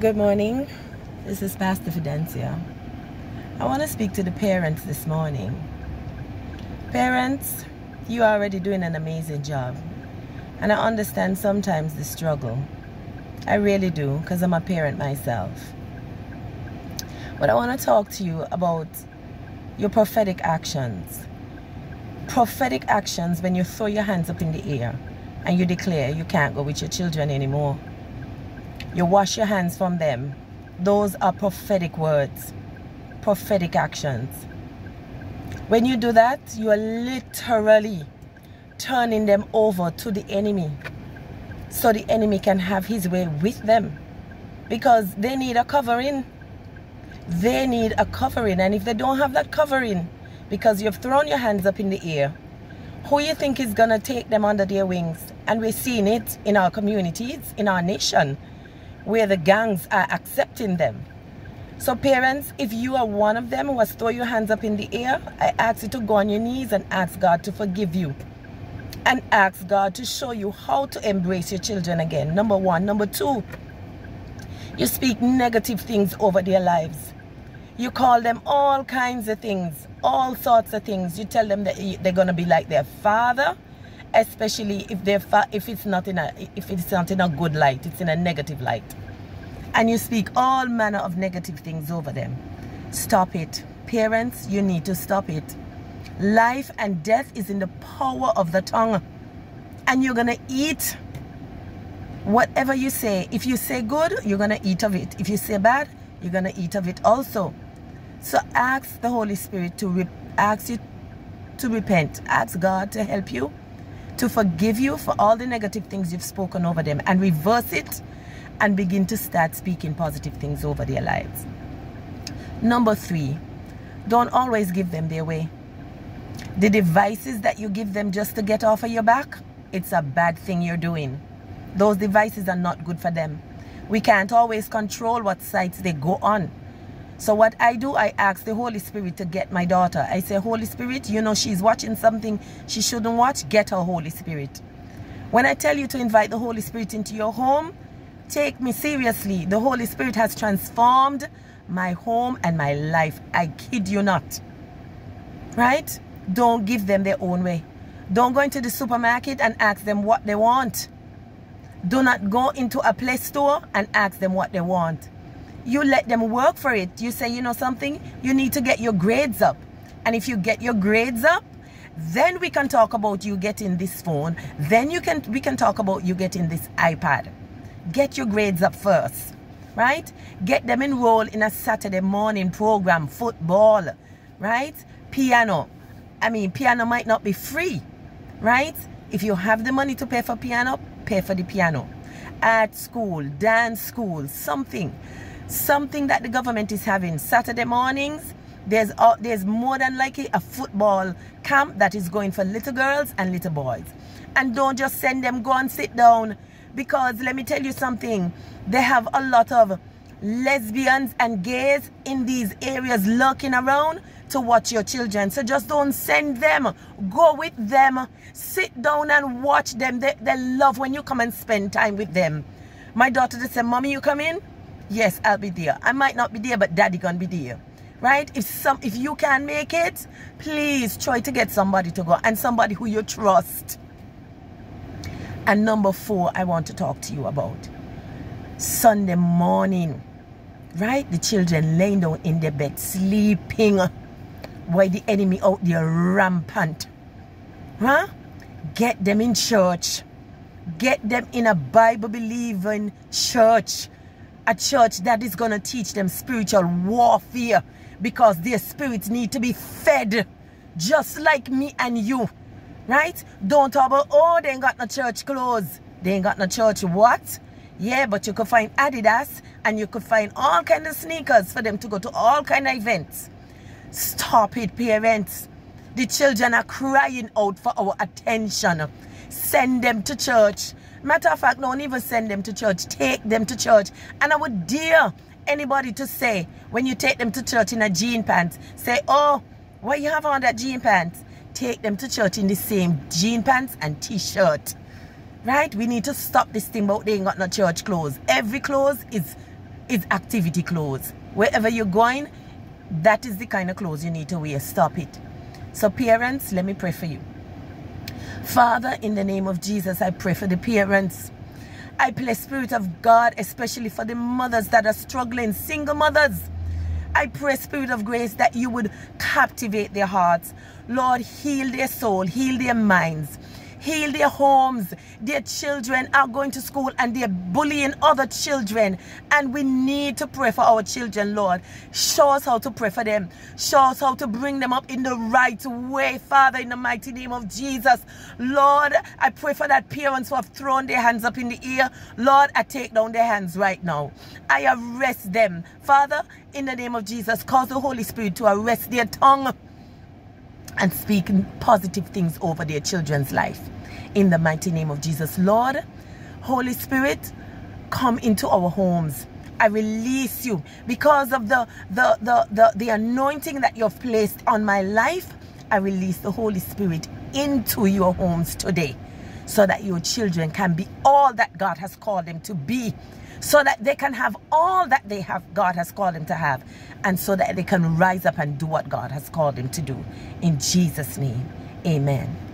Good morning. This is Pastor Fidencia. I want to speak to the parents this morning. Parents, you are already doing an amazing job. And I understand sometimes the struggle. I really do, because I'm a parent myself. But I want to talk to you about your prophetic actions. Prophetic actions when you throw your hands up in the air and you declare you can't go with your children anymore. You wash your hands from them. Those are prophetic words, prophetic actions. When you do that, you are literally turning them over to the enemy so the enemy can have his way with them because they need a covering. They need a covering, and if they don't have that covering, because you've thrown your hands up in the air, who you think is gonna take them under their wings? And we're seeing it in our communities, in our nation, where the gangs are accepting them. So parents, if you are one of them who has thrown your hands up in the air, I ask you to go on your knees and ask God to forgive you. And ask God to show you how to embrace your children again. Number one. Number two, you speak negative things over their lives. You call them all kinds of things, all sorts of things. You tell them that they're gonna be like their father, especially if they're if it's not in a if it's not in a good light, it's in a negative light. And you speak all manner of negative things over them. Stop it. Parents, you need to stop it. Life and death is in the power of the tongue. And you're gonna eat whatever you say. If you say good, you're gonna eat of it. If you say bad, you're gonna eat of it also. So ask the Holy Spirit to ask you to repent. Ask God to help you, to forgive you for all the negative things you've spoken over them and reverse it and begin to start speaking positive things over their lives. Number three, don't always give them their way. The devices that you give them just to get off of your back, it's a bad thing you're doing. Those devices are not good for them. We can't always control what sites they go on. So what I do, I ask the Holy Spirit to get my daughter. I say, Holy Spirit, you know she's watching something she shouldn't watch. Get her, Holy Spirit. When I tell you to invite the Holy Spirit into your home, take me seriously. The Holy Spirit has transformed my home and my life. I kid you not. Right? Don't give them their own way. Don't go into the supermarket and ask them what they want. Do not go into a play store and ask them what they want you let them work for it. You say, you know something, you need to get your grades up. And if you get your grades up, then we can talk about you getting this phone. Then you can we can talk about you getting this iPad. Get your grades up first, right? Get them enrolled in a Saturday morning program, football, right? Piano. I mean, piano might not be free, right? If you have the money to pay for piano, pay for the piano. Art school, dance school, something something that the government is having. Saturday mornings, there's uh, there's more than likely a football camp that is going for little girls and little boys. And don't just send them go and sit down because let me tell you something. They have a lot of lesbians and gays in these areas lurking around to watch your children. So just don't send them. Go with them. Sit down and watch them. They, they love when you come and spend time with them. My daughter just said, Mommy, you come in? Yes, I'll be there. I might not be there, but daddy gonna be there. Right? If some if you can make it, please try to get somebody to go and somebody who you trust. And number four, I want to talk to you about Sunday morning. Right? The children laying down in their bed, sleeping while the enemy out there rampant. Huh? Get them in church. Get them in a Bible believing church a church that is going to teach them spiritual warfare because their spirits need to be fed just like me and you. Right? Don't talk about, oh, they ain't got no church clothes. They ain't got no church what? Yeah, but you could find Adidas and you could find all kind of sneakers for them to go to all kind of events. Stop it, parents. The children are crying out for our attention. Send them to church. Matter of fact, don't even send them to church. Take them to church. And I would dare anybody to say, when you take them to church in a jean pants, say, oh, what you have on that jean pants? Take them to church in the same jean pants and t-shirt. Right? We need to stop this thing about they ain't got no church clothes. Every clothes is is activity clothes. Wherever you're going, that is the kind of clothes you need to wear. Stop it. So parents, let me pray for you. Father, in the name of Jesus, I pray for the parents. I pray, Spirit of God, especially for the mothers that are struggling, single mothers. I pray, Spirit of grace, that you would captivate their hearts. Lord, heal their soul, heal their minds heal their homes. Their children are going to school and they're bullying other children. And we need to pray for our children, Lord. Show us how to pray for them. Show us how to bring them up in the right way, Father, in the mighty name of Jesus. Lord, I pray for that parents who have thrown their hands up in the air. Lord, I take down their hands right now. I arrest them. Father, in the name of Jesus, cause the Holy Spirit to arrest their tongue and speak positive things over their children's life. In the mighty name of Jesus. Lord, Holy Spirit, come into our homes. I release you because of the, the, the, the, the anointing that you've placed on my life. I release the Holy Spirit into your homes today so that your children can be all that God has called them to be. So that they can have all that they have God has called them to have. And so that they can rise up and do what God has called them to do. In Jesus name amen